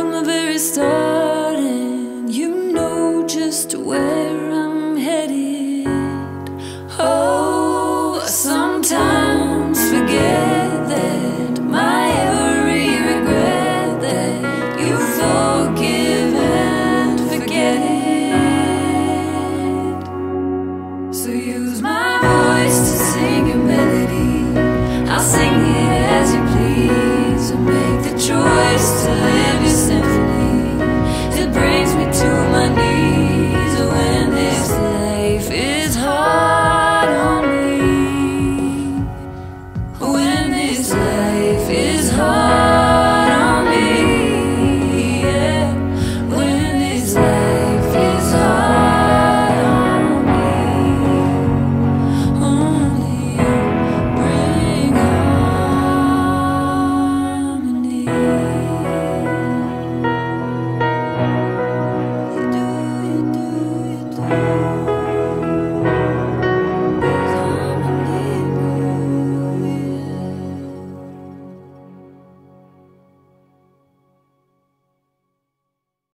from the very start.